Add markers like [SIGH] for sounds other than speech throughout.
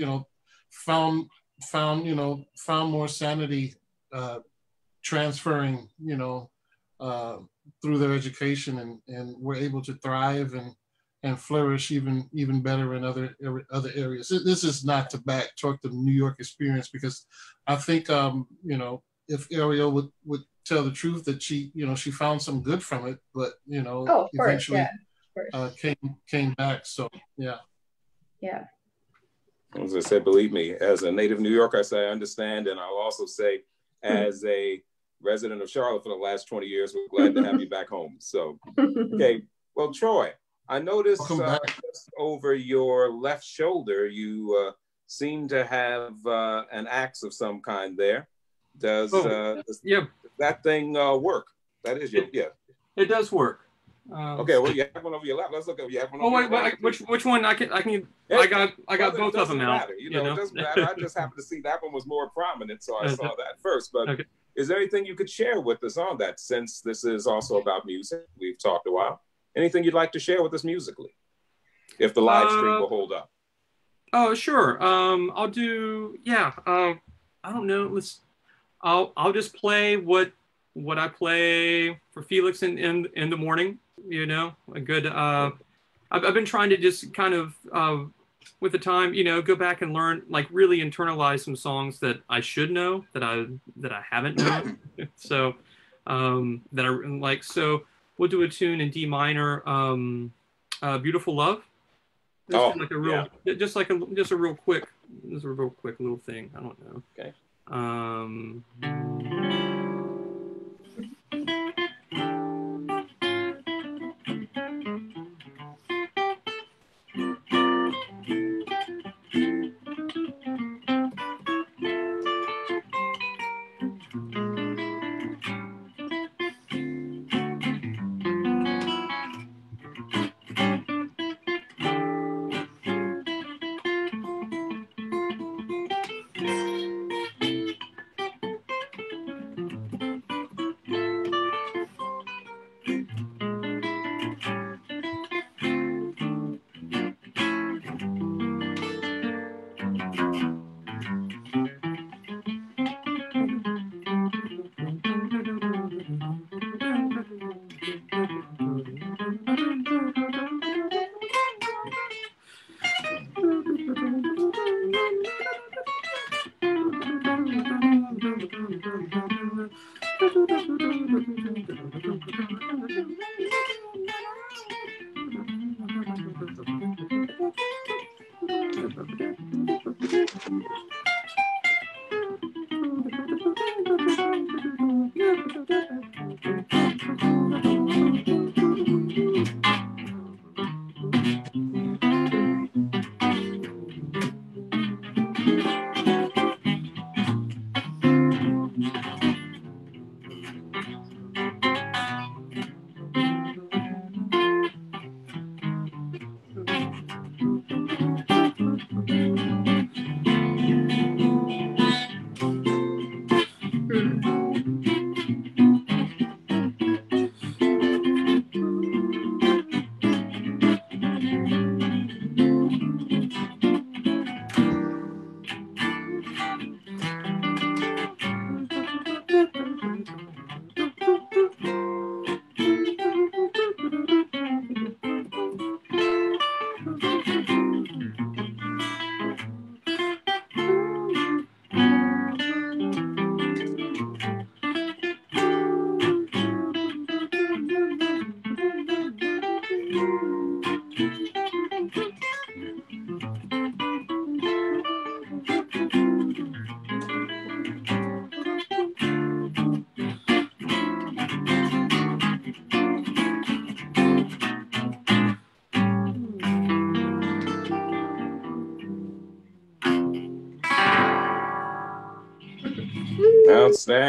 you know, found found you know found more sanity uh, transferring you know uh, through their education and and were able to thrive and and flourish even even better in other other areas. This is not to back talk the New York experience because I think um, you know if Ariel would would tell the truth that she you know she found some good from it, but you know oh, eventually course, yeah, uh, came came back. So yeah, yeah. As I said, believe me, as a native New Yorker, I say I understand, and I'll also say, hmm. as a resident of Charlotte for the last 20 years, we're glad to have you back home. So, okay, well, Troy, I noticed uh, just over your left shoulder, you uh, seem to have uh, an axe of some kind there. Does, oh, uh, does, yeah. that thing uh, work? That is your, yeah. It does work. Um, okay, well, you have one over your lap. Let's look at you have one. Oh wait, wait which which one? I can I can yeah. I got I got both of them matter. You know, you know? It doesn't [LAUGHS] matter. I just happened to see that one was more prominent, so I saw that first. But okay. is there anything you could share with us on that? Since this is also about music, we've talked a while. Anything you'd like to share with us musically, if the live stream uh, will hold up? Oh, sure. Um, I'll do. Yeah. Um, I don't know. Let's. I'll I'll just play what what I play for Felix in in, in the morning. You know, a good. Uh, I've, I've been trying to just kind of uh, with the time, you know, go back and learn, like really internalize some songs that I should know that I that I haven't known. [COUGHS] so um, that I like. So we'll do a tune in D minor, um, uh, "Beautiful Love." oh, like a real, yeah. just like a just a real quick, just a real quick little thing. I don't know. Okay. Um, some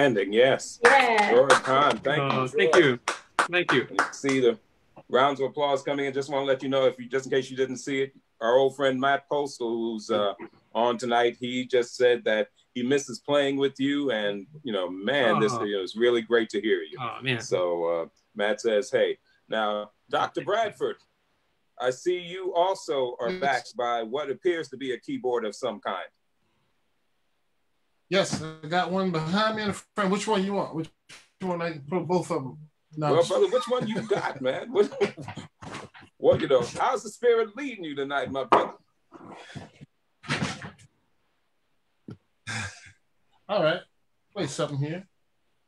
Outstanding. Yes. Yeah. Roy Conn. Thank uh, you. Thank you. Thank you. you. See the rounds of applause coming in. Just want to let you know, if you just in case you didn't see it, our old friend Matt Postal, who's uh, on tonight, he just said that he misses playing with you, and you know, man, this uh-huh. you know, it's really great to hear you. Oh man. So uh, Matt says, hey, now Dr. Bradford, I see you also are backed by what appears to be a keyboard of some kind. Yes, I got one behind me and a front. Which one you want? Which one? I can put both of them. No, Well, brother, which one you got, man? What, what you know? How's the spirit leading you tonight, my brother? [SIGHS] all right. Play something here.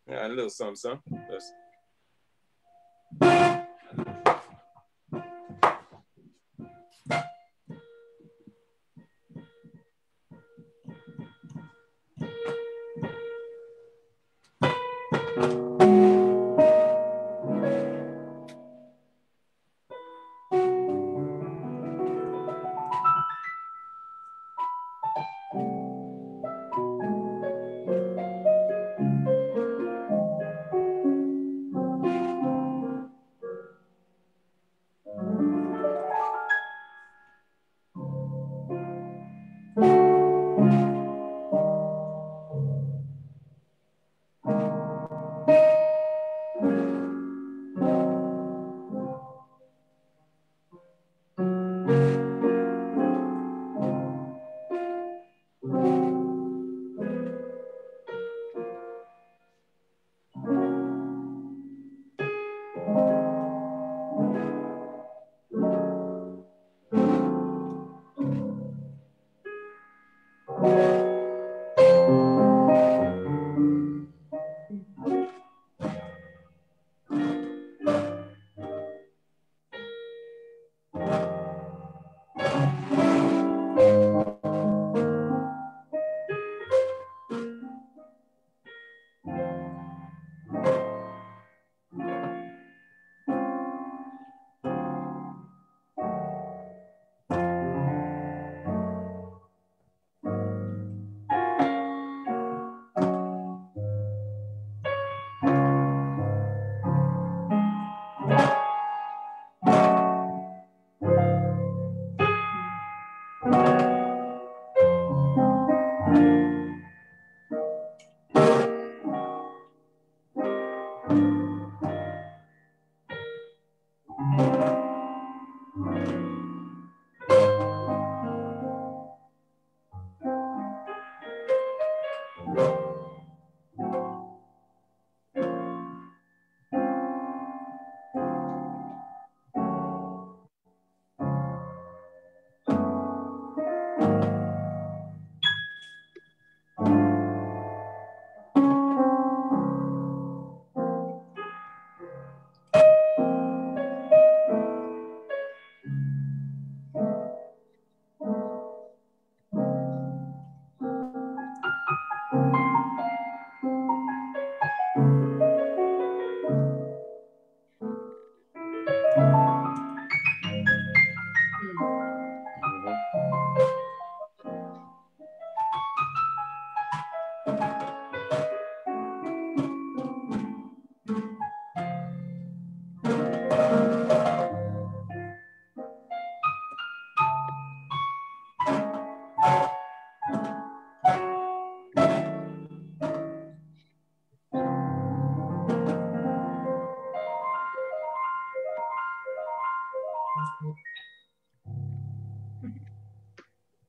Yeah, a little something, something. Let's- [LAUGHS]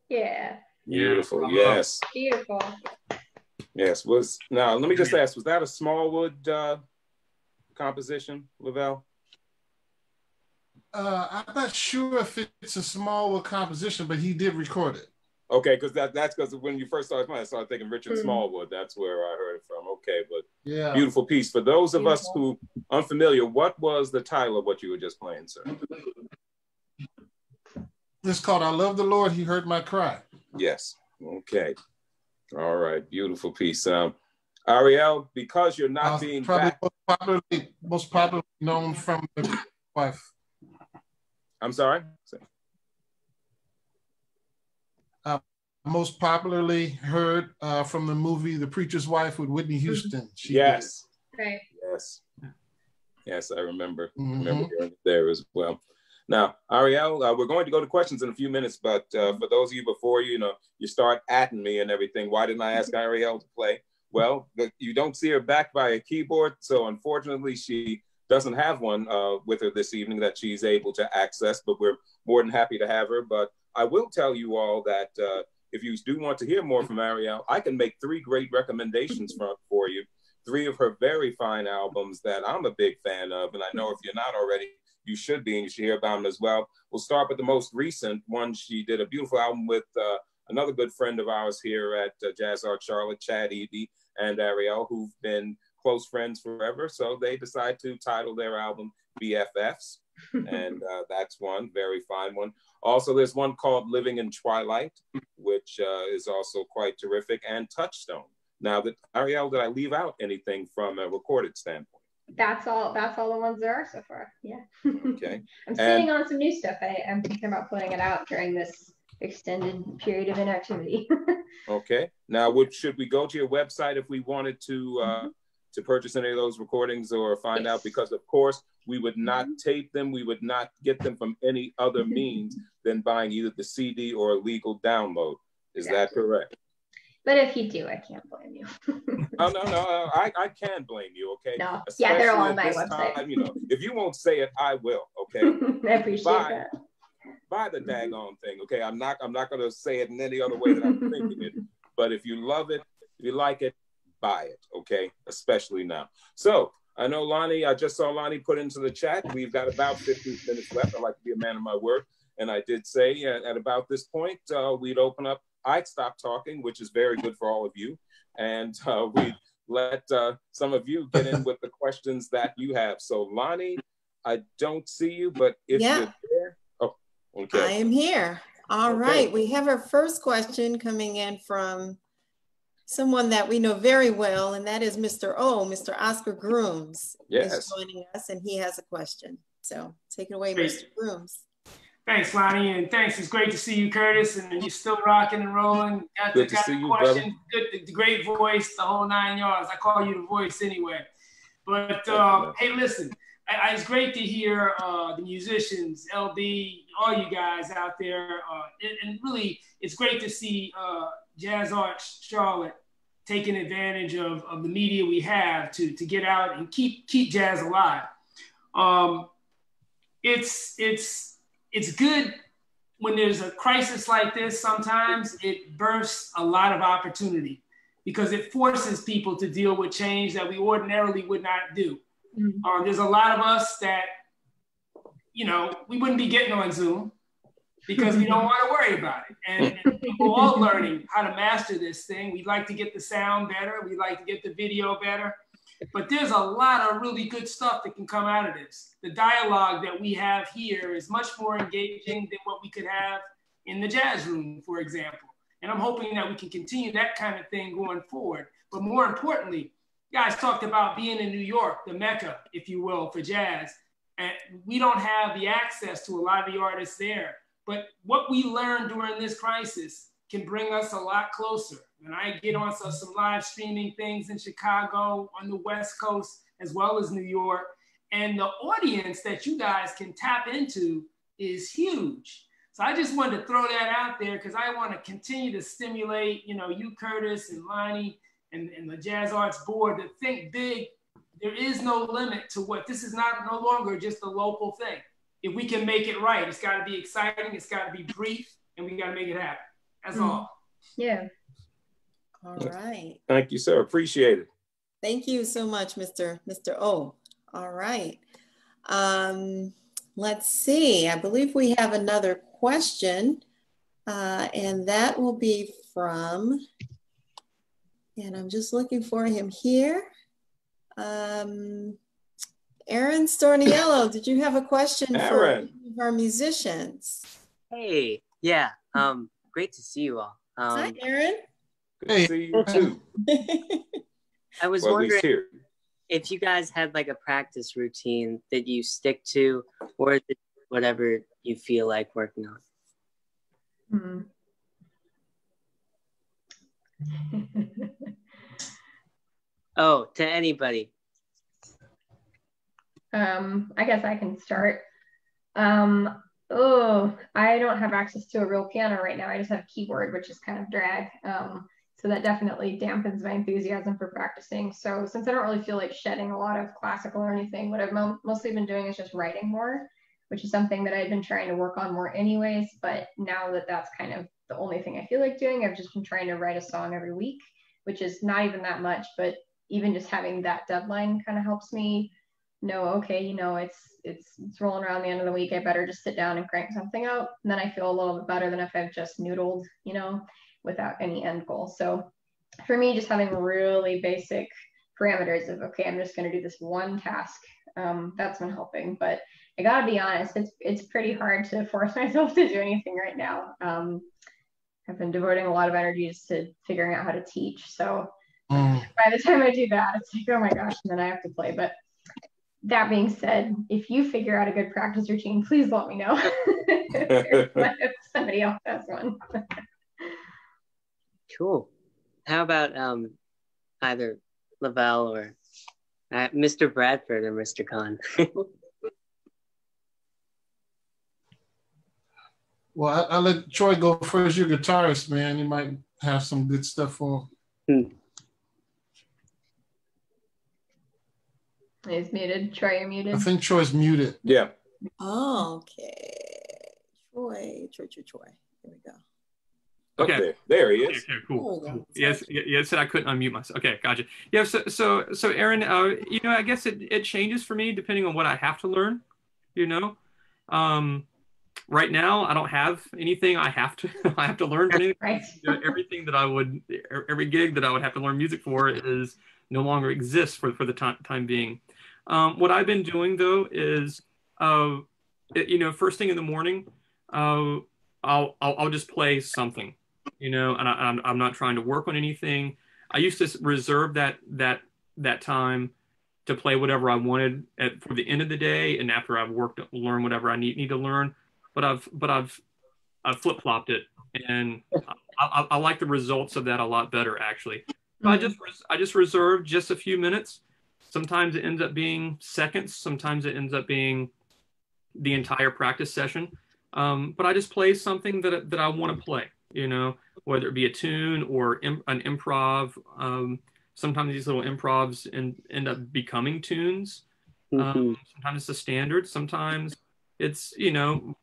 Yeah, Beautiful. Yeah. Yes. beautiful. Yes. Was now let me just ask, was that a Smallwood uh composition, Lovell? Uh, I'm not sure if it's a small composition, but he did record it. Okay, because that that's because when you first started playing, I started thinking Richard Mhm. Smallwood. That's where I heard it from. Okay, but Yeah. beautiful piece. For those of us who unfamiliar, what was the title of what you were just playing, sir? It's called I Love the Lord, He Heard My Cry. Yes. Okay. All right. Beautiful piece. Um, Ariel, because you're not Uh, being probably back. most popularly, most popularly known from the wife. I'm sorry. Most popularly heard uh, from the movie The Preacher's Wife with Whitney Houston. She did. Yes. Right. Yes. Yes, I remember. Mhm. Remember hearing it there as well. Now, Ariel, uh, we're going to go to questions in a few minutes, but uh, for those of you before you, you know, you start atting me and everything. Why didn't I ask [LAUGHS] Ariel to play? Well, you don't see her backed by a keyboard, so unfortunately, she doesn't have one uh, with her this evening that she's able to access, but we're more than happy to have her. But I will tell you all that uh, if you do want to hear more from Ariel, I can make three great recommendations [LAUGHS] for, for you. Three of her very fine albums that I'm a big fan of. And I know if you're not already, you should be, and you should hear about them as well. We'll start with the most recent one. She did a beautiful album with uh, another good friend of ours here at uh, Jazz Art Charlotte, Chad Eby and Ariel, who've been close friends forever. So they decide to title their album BFFs. [LAUGHS] and uh, that's one very fine one. Also, there's one called Living in Twilight, which uh, is also quite terrific, and Touchstone. Now, that Ariel, did I leave out anything from a recorded standpoint? That's all. That's all the ones there are so far. Yeah. Okay. [LAUGHS] I'm sitting on some new stuff. I, I'm thinking about putting it out during this extended period of inactivity. [LAUGHS] okay. Now, would should we go to your website if we wanted to uh, mm-hmm. to purchase any of those recordings or find yes. out? Because of course, we would not mm-hmm. tape them. We would not get them from any other [LAUGHS] means than buying either the CD or a legal download. Is exactly. that correct? But if you do, I can't blame you. [LAUGHS] oh no, no, I, I can blame you. Okay. No. Especially yeah, they're all on my website. Time, you know, [LAUGHS] if you won't say it, I will. Okay. [LAUGHS] I appreciate buy, that. Buy the daggone thing. Okay. I'm not. I'm not going to say it in any other way that I'm thinking it. But if you love it, if you like it, buy it. Okay. Especially now. So I know Lonnie. I just saw Lonnie put into the chat. We've got about 15 minutes left. I like to be a man of my word. And I did say at, at about this point, uh, we'd open up I'd stop talking, which is very good for all of you. And uh, we let uh, some of you get in with the questions that you have. So, Lonnie, I don't see you, but if yeah. you're there, oh, okay. I am here. All okay. right, We have our first question coming in from someone that we know very well, and that is Mr. O, Mr. Oscar Grooms. Yes. Is joining us, and he has a question. So take it away, Mr. Grooms. Thanks, Lonnie, and thanks. It's great to see you, Curtis, and you're still rocking and rolling. Got Good to, got see you, brother. Good, the great voice, the whole nine yards. I call you the voice anyway. But uh, hey, listen, I, I, it's great to hear uh, the musicians, LD, all you guys out there, uh, and, and, really, it's great to see uh, Jazz Arts Charlotte taking advantage of, of the media we have to to get out and keep keep jazz alive. Um, it's it's it's good when there's a crisis like this, sometimes it bursts a lot of opportunity because it forces people to deal with change that we ordinarily would not do. Mm-hmm. Um, there's a lot of us that, you know, we wouldn't be getting on Zoom because we don't [LAUGHS] want to worry about it. And, and we're all learning how to master this thing. We'd like to get the sound better. We'd like to get the video better. But there's a lot of really good stuff that can come out of this. The dialogue that we have here is much more engaging than what we could have in the jazz room, for example. And I'm hoping that we can continue that kind of thing going forward. But more importantly, guys talked about being in New York, the mecca, if you will, for jazz. And we don't have the access to a lot of the artists there. But what we learned during this crisis can bring us a lot closer. And I get on some, some live streaming things in Chicago, on the West Coast, as well as New York. And the audience that you guys can tap into is huge. So I just wanted to throw that out there because I want to continue to stimulate, you know, you, Curtis, and Lonnie, and, and the Jazz Arts Board to think big. There is no limit to what this is not no longer just a local thing. If we can make it right, it's got to be exciting, it's got to be brief, and we got to make it happen. That's mm-hmm. all. Yeah. All right. Thank you, sir. Appreciate it. Thank you so much, Mr. Mr. O. All right. Um, let's see. I believe we have another question, uh, and that will be from, and I'm just looking for him here. Um, Aaron Storniello, [LAUGHS] did you have a question Aaron. for our musicians? Hey, yeah. Um, great to see you all. Um, Hi, Aaron. Good to see you too. [LAUGHS] I was well, wondering if you guys had like a practice routine that you stick to, or whatever you feel like working on. Hmm. [LAUGHS] oh, to anybody. Um, I guess I can start. Um, oh, I don't have access to a real piano right now. I just have a keyboard, which is kind of drag. Um, So that definitely dampens my enthusiasm for practicing. So since I don't really feel like shedding a lot of classical or anything, what I've mo- mostly been doing is just writing more, which is something that I've been trying to work on more anyways. But now that that's kind of the only thing I feel like doing, I've just been trying to write a song every week, which is not even that much, but even just having that deadline kind of helps me know, okay, you know, it's it's it's rolling around the end of the week. I better just sit down and crank something out. And then I feel a little bit better than if I've just noodled, you know, without any end goal. So for me, just having really basic parameters of okay, I'm just going to do this one task. Um, that's been helping. But I gotta be honest, it's it's pretty hard to force [LAUGHS] myself to do anything right now. Um, I've been devoting a lot of energies to figuring out how to teach. So mm. by the time I do that, it's like, oh my gosh, and then I have to play. But that being said, if you figure out a good practice routine, please let me know. if [LAUGHS] [LAUGHS] somebody else has one. cool. How about um, either Lovell or uh, Mr. Bradford or Mr. Conn? [LAUGHS] well, I, will let Troy go first. You're guitarist, man. You might have some good stuff for him. Hmm. He's muted. Troy, you're muted. I think Troy's muted. Yeah. Oh, okay. Troy, Troy, Troy, Troy. Here we go. Okay. okay. there he is. Okay, cool. cool. Yes, yes, said I couldn't unmute myself. Okay, gotcha. Yeah, so so so Aaron, uh, you know, I guess it, it changes for me depending on what I have to learn. You know, um, right now I don't have anything I have to [LAUGHS] I have to learn. Anything. Right. You know, everything that I would every gig that I would have to learn music for is no longer exists for for the time time being. Um, what I've been doing though is, uh, you know, first thing in the morning, uh, I'll, I'll, I'll just play something, you know, and I, I'm I'm not trying to work on anything. I used to reserve that that that time to play whatever I wanted at for the end of the day, and after I've worked, learn whatever I need need to learn. But I've but I've I've flip flopped it, and I, I, I, like the results of that a lot better actually. Mm-hmm. I just I just reserve just a few minutes Sometimes it ends up being seconds. Sometimes it ends up being the entire practice session. Um, but I just play something that, that I want to play, you know, whether it be a tune or Im- an improv. Um, sometimes these little improvs in, end up becoming tunes. Um, mm-hmm. Um, sometimes it's a standard. Sometimes it's, you know,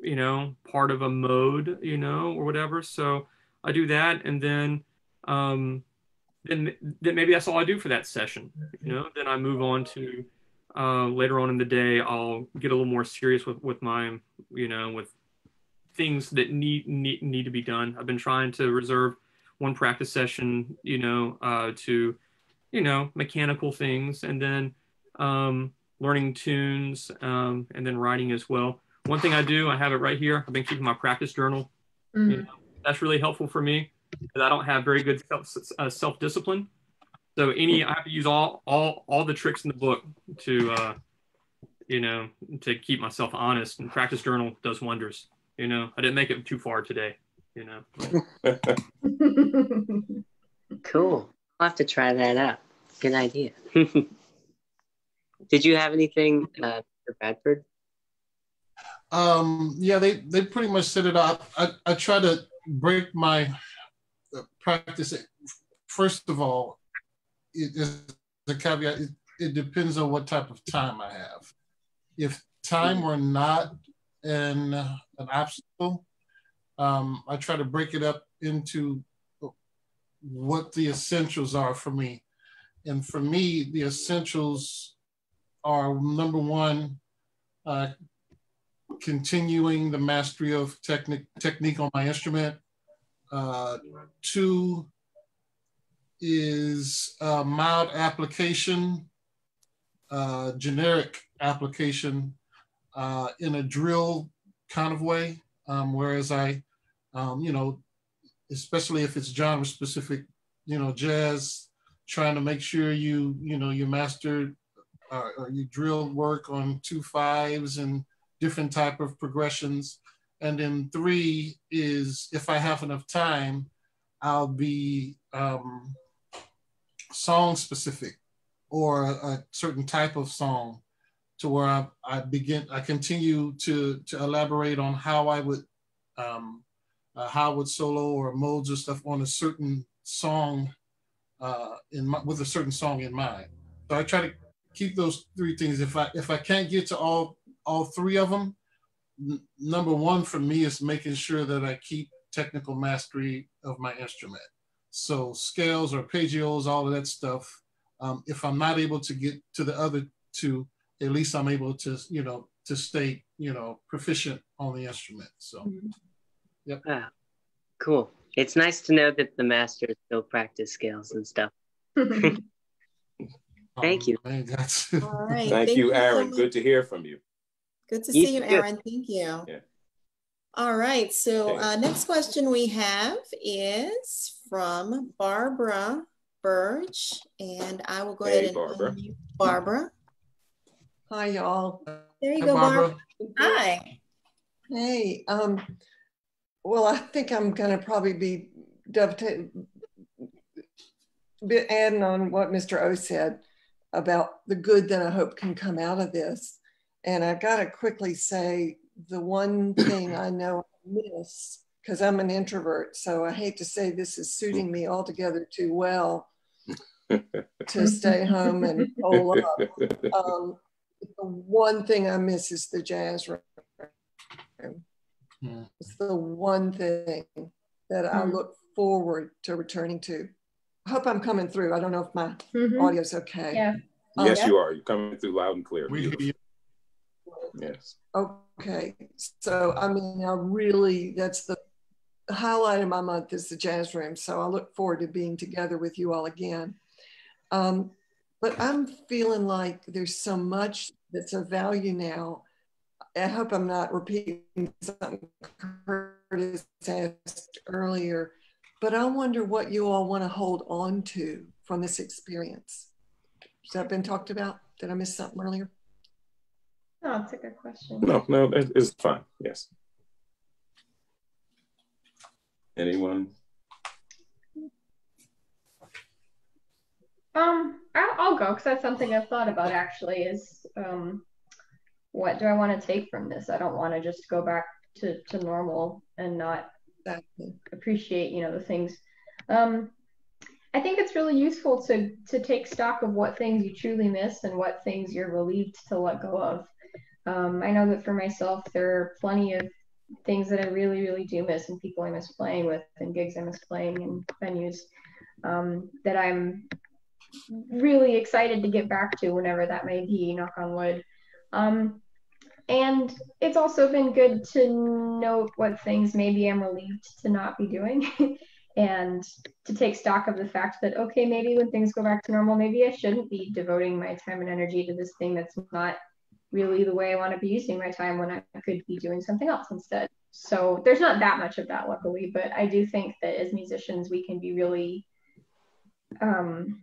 you know, part of a mode, you know, or whatever. So I do that. And then, um, then then maybe that's all I do for that session. You know, then I move on to uh, later on in the day. I'll get a little more serious with with my you know with things that need need need to be done. I've been trying to reserve one practice session, you know, uh, to you know mechanical things, and then um, learning tunes, um, and then writing as well. One thing I do, I have it right here. I've been keeping my practice journal. Mm-hmm. You know, that's really helpful for me because I don't have very good self, uh, self discipline. So any I have to use all all all the tricks in the book to uh, you know to keep myself honest. And practice journal does wonders. You know, I didn't make it too far today. You know. [LAUGHS] cool. I'll have to try that out. Good idea. [LAUGHS] Did you have anything uh, for Bradford? Um, yeah, they they pretty much set it up. I, I try to break my practice it. First of all, it is the caveat. It, it depends on what type of time I have. If time were not an an obstacle, um, I try to break it up into what the essentials are for me. And for me, the essentials are number one, uh, continuing the mastery of technique technique on my instrument. Uh, two is uh, mild application, uh, generic application uh, in a drill kind of way. Um, whereas I, um, you know, especially if it's genre specific, you know, jazz, trying to make sure you, you know, you mastered or you drill work on two fives and different type of progressions. And then three is if I have enough time, I'll be um, song specific or a certain type of song to where I, I begin, I continue to, to elaborate on how I would, um, uh, how I would solo or modes or stuff on a certain song uh, in my, with a certain song in mind. So I try to keep those three things. If I if I can't get to all all three of them, n- number one for me is making sure that I keep technical mastery of my instrument. So scales, or arpeggios, all of that stuff. Um, if I'm not able to get to the other two, at least I'm able to, you know, to stay, you know, proficient on the instrument. So, mm-hmm. yep. Ah, cool. It's nice to know that the masters still practice scales and stuff. [LAUGHS] Thank you. Oh, man, [LAUGHS] All right. Thank, Thank you, Aaron. So Good to hear from you. Good to see you, Aaron. Thank you. Yeah. All right. So uh, next question we have is from Barbara Birch, and I will go hey, ahead and Barbara. Barbara. Hi, y'all. There you Hi, go, Barbara. Barbara. Hi. Hey. Um. Well, I think I'm going to probably be dovetail, adding on what Mr. O said about the good that I hope can come out of this. And I've got to quickly say the one thing I know I miss, because I'm an introvert, so I hate to say this is suiting me altogether too well [LAUGHS] to stay home and hole up. Um, the one thing I miss is the jazz room. Hmm. It's the one thing that I hmm. look forward to returning to. I hope I'm coming through. I don't know if my mm-hmm. audio's okay. Yeah. Um, yes, you are. You're coming through loud and clear. We hear you. Yes. Okay. So, I mean, I really, that's the highlight of my month is the jazz room. So I look forward to being together with you all again. Um, but I'm feeling like there's so much that's of value now. I hope I'm not repeating something Curtis asked earlier, but I wonder what you all want to hold on to from this experience. Has that been talked about? Did I miss something earlier? No, it's a good question. No, no, it's fine. Yes. Anyone? Um, I'll, I'll go because that's something I've thought about actually. Is um, what do I want to take from this? I don't want to just go back to to normal and not exactly. appreciate you know the things. Um, I think it's really useful to to take stock of what things you truly miss and what things you're relieved to let go of. Um, I know that for myself, there are plenty of things that I really, really do miss and people I miss playing with and gigs I miss playing and venues um, that I'm really excited to get back to whenever that may be, knock on wood. Um, and it's also been good to note what things maybe I'm relieved to not be doing [LAUGHS] and to take stock of the fact that, okay, maybe when things go back to normal, maybe I shouldn't be devoting my time and energy to this thing that's not really the way I want to be using my time when I could be doing something else instead. So there's not that much of that, luckily, but I do think that as musicians, we can be really, um,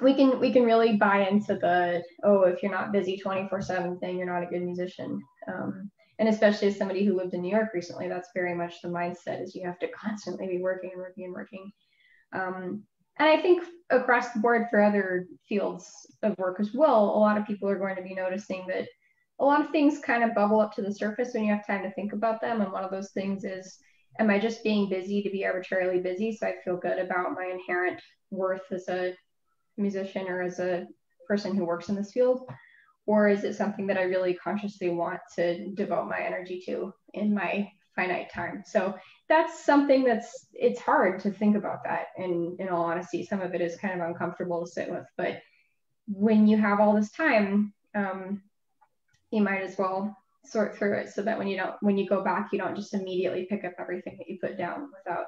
we can we can really buy into the oh, if you're not busy 24/7 thing, you're not a good musician. Um, and especially as somebody who lived in New York recently, that's very much the mindset is you have to [LAUGHS] constantly be working and working and working. Um, and I think across the board for other fields of work as well, a lot of people are going to be noticing that a lot of things kind of bubble up to the surface when you have time to think about them. And one of those things is, am I just being busy to be arbitrarily busy? So I feel good about my inherent worth as a musician or as a person who works in this field? Or is it something that I really consciously want to devote my energy to in my finite time? So that's something that's it's hard to think about that in in all honesty. Some of it is kind of uncomfortable to sit with, but when you have all this time, um, you might as well sort through it so that when you don't when you go back you don't just immediately pick up everything that you put down without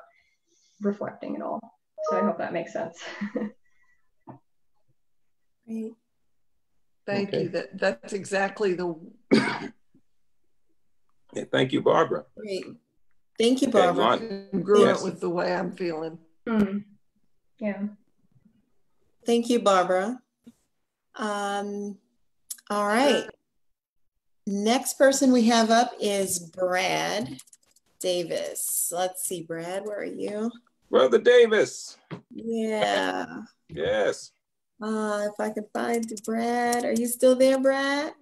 reflecting at all so i hope that makes sense [LAUGHS] Great. thank okay. you that that's exactly the yeah, thank you barbara Great. thank you barbara okay, congruent yes. with the way i'm feeling mm. yeah thank you barbara um all right Next person we have up is Brad Davis. Let's see, Brad, where are you? Brother Davis. Yeah. yes. Uh, if I can find Brad. Are you still there, Brad?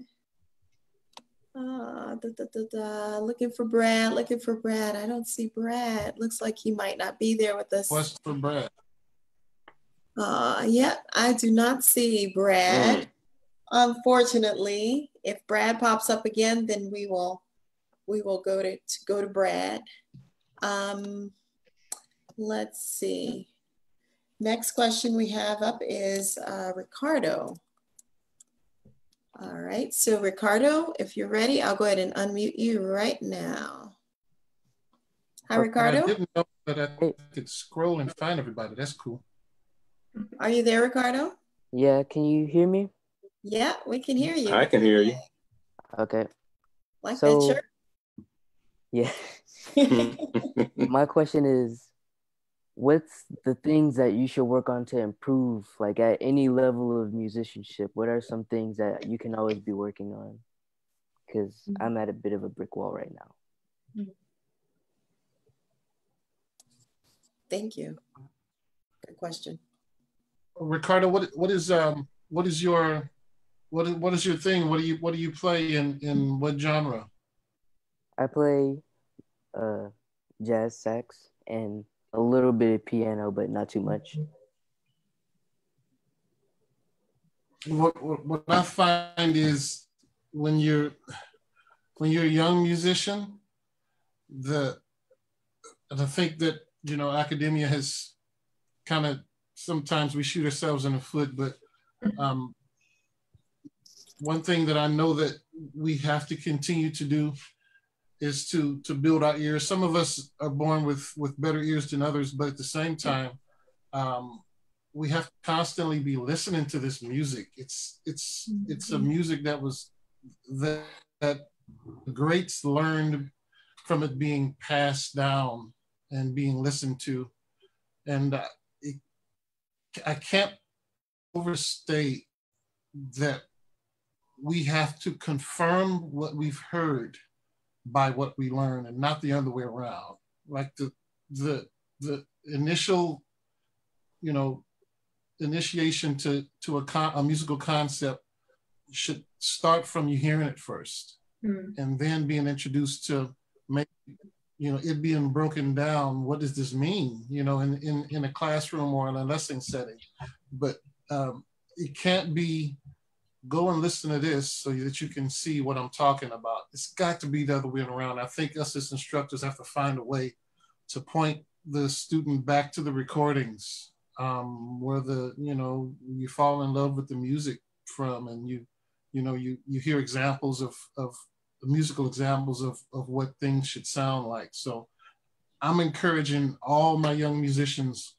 Uh, da, da, da, da. Looking for Brad, looking for Brad. I don't see Brad. Looks like he might not be there with us. What's for Brad? Uh, yeah, I do not see Brad. Mm. Unfortunately, if Brad pops up again, then we will we will go to, to go to Brad. Um, let's see. Next question we have up is uh, Ricardo. All right, so Ricardo, if you're ready, I'll go ahead and unmute you right now. Hi, Ricardo. I didn't know that I could scroll and find everybody. That's cool. Are you there, Ricardo? Yeah, can you hear me? Yeah, we can hear you. I can hear you. Okay. Like so, that shirt? [LAUGHS] Yeah. [LAUGHS] My question is what's the things that you should work on to improve like at any level of musicianship what are some things that you can always be working on because mm-hmm. i'm at a bit of a brick wall right now mm-hmm. thank you good question ricardo what what is um what is your what is, what is your thing what do you what do you play in in what genre i play uh jazz sax and a little bit of piano, but not too much. What, what, what I find is when you're when you're a young musician, the I think that you know academia has kind of sometimes we shoot ourselves in the foot, but um, one thing that I know that we have to continue to do is to to build our ears. Some of us are born with with better ears than others, but at the same time, um, we have to constantly be listening to this music. It's it's it's a mm-hmm. music that was that that the greats learned from it being passed down and being listened to, and uh, it, I can't overstate that we have to confirm what we've heard by what we learn and not the other way around. Like the the the initial, you know, initiation to to a, con- a musical concept should start from you hearing it first, mm. and then being introduced to make you know it being broken down. What does this mean? You know, in in in a classroom or in a lesson setting, but um, it can't be go and listen to this so that you can see what I'm talking about. It's got to be the other way around. I think us as instructors have to find a way to point the student back to the recordings um, where the, you know, you fall in love with the music from and you, you know, you, you hear examples of, of musical examples of, of what things should sound like. So I'm encouraging all my young musicians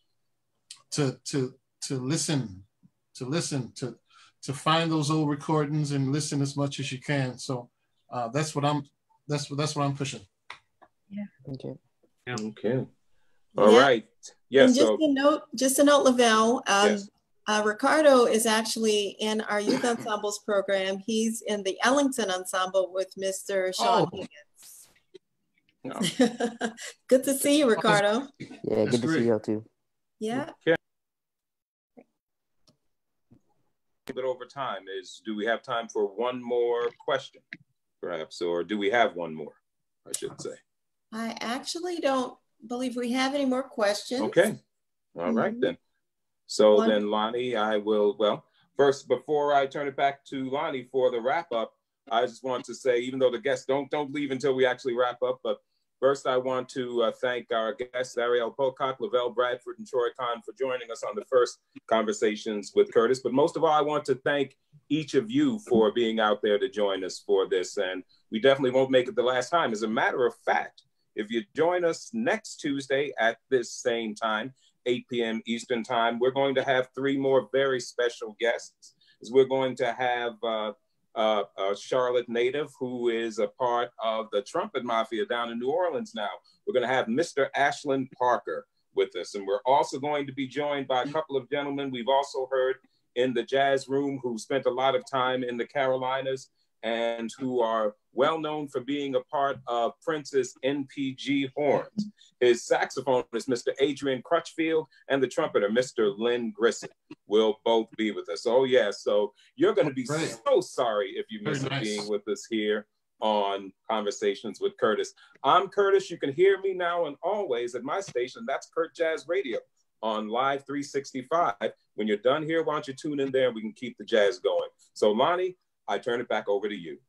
to, to, to listen, to listen, to, to find those old recordings and listen as much as you can. So uh, that's what I'm that's what that's what I'm pushing. Yeah. Okay. Yeah. Okay. All yeah. right. Yes. And just so, a note, just a note, Lovell. Um, yes. Uh, Ricardo is actually in our youth ensembles program. He's in the Ellington ensemble with Mr. Sean oh. Higgins. No. [LAUGHS] good to see you, Ricardo. Yeah, That's good to great. see you too. Yeah. Okay. Bit over time is do we have time for one more question perhaps or do we have one more i should say i actually don't believe we have any more questions okay all mm-hmm. right then so one. then lonnie i will well first before i turn it back to lonnie for the wrap up i just want to say even though the guests don't don't leave until we actually wrap up but First, I want to uh, thank our guests, Ariel Pocock, Lovell Bradford, and Troy Conn for joining us on the first conversations with Curtis. But most of all, I want to thank each of you for being out there to join us for this. And we definitely won't make it the last time. As a matter of fact, if you join us next Tuesday at this same time, 8 p.m. Eastern Time, we're going to have three more very special guests. As we're going to have uh, uh, a Charlotte native who is a part of the Trumpet Mafia down in New Orleans now. We're going to have Mr. Ashlin Parker with us. And we're also going to be joined by a couple of gentlemen we've also heard in the jazz room who spent a lot of time in the Carolinas and who are well known for being a part of Prince's NPG horns. His saxophonist, Mr. Adrian Crutchfield, and the trumpeter, Mr. Lynn Grissom, will both be with us. Oh, yeah. So you're going to be right. so sorry if you miss nice. being with us here on Conversations with Curtis. I'm Curtis. You can hear me now and always at my station. That's Curt Jazz Radio on Live 365 When you're done here, why don't you tune in there? We can keep the jazz going. So, Lonnie, I turn it back over to you.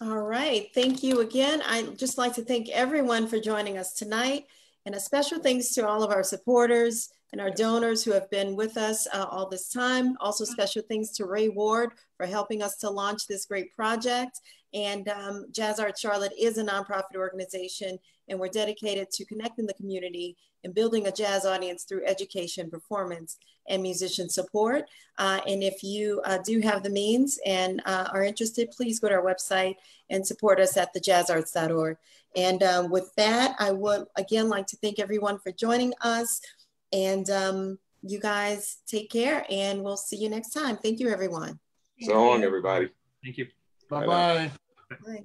All right. Thank you again. I'd just like to thank everyone for joining us tonight. And a special thanks to all of our supporters and our donors who have been with us uh, all this time. Also special thanks to Ray Ward for helping us to launch this great project. And um, Jazz Art Charlotte is a nonprofit organization and we're dedicated to connecting the community and building a jazz audience through education, performance, and musician support. Uh, and if you uh, do have the means and uh, are interested, please go to our website and support us at thejazzarts.org. And um, with that, I would again like to thank everyone for joining us. And um, you guys take care and we'll see you next time. Thank you, everyone. So long, everybody. Thank you. Bye-bye. Bye.